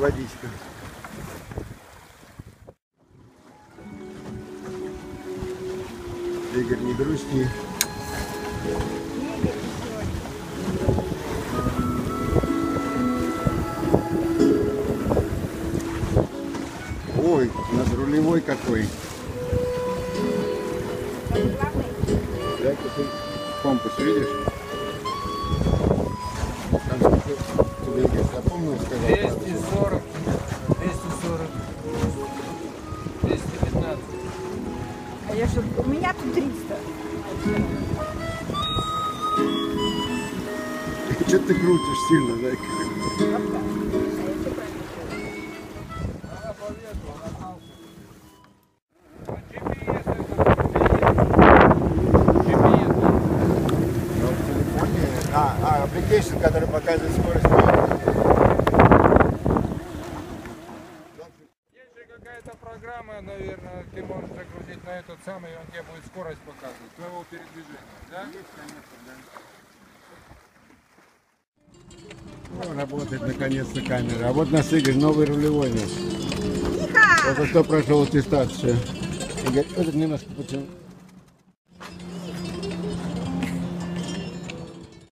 водичка. Игорь, не грусти. Ой, у нас рулевой какой. Да, ты компас видишь? 240, 240, 215. А я что, у меня тут 300. Что ты крутишь сильно, в телефоне... А, а, application, который показывает скорость. Есть же какая-то программа, наверное, ты можешь загрузить на этот самый, и он тебе будет скорость показывать, твоего передвижения, да? О, работает наконец-то камера. А вот наш Игорь, новый рулевой наш. Это кто прошел аттестацию. Игорь, этот немножко почему